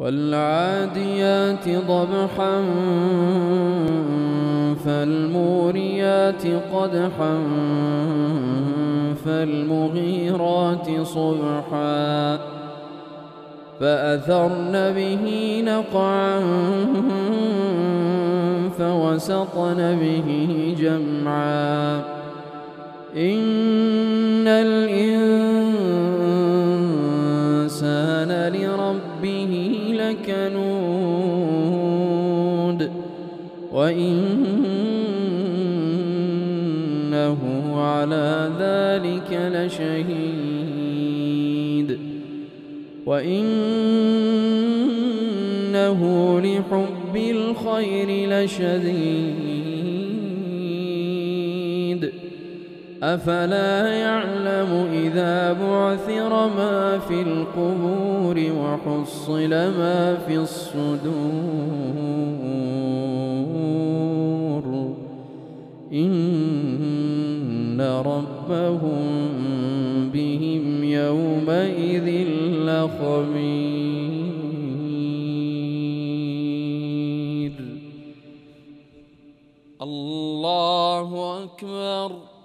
والعاديات ضبحا فالموريات قدحا فالمغيرات صبحا. فأثرن به نقعا فوسطن به جمعا. إن لكنود وإنه على ذلك لشهيد وإنه لحب الخير لشديد أفلا يعلم إذا بعثر ما في القبور وحصل ما في الصدور؟ إن ربهم بهم يومئذ لخبير. الله أكبر.